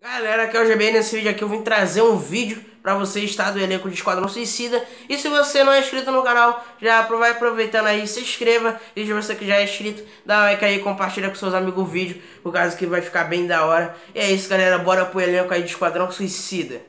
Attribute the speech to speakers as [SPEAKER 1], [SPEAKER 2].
[SPEAKER 1] Galera, aqui é o GB, nesse vídeo aqui eu vim trazer um vídeo pra você estar do elenco de Esquadrão Suicida. E se você não é inscrito no canal, já vai aproveitando aí, se inscreva. E se você que já é inscrito, dá like aí, compartilha com seus amigos o vídeo Por causa que vai ficar bem da hora. E é isso galera, bora pro elenco aí de Esquadrão Suicida.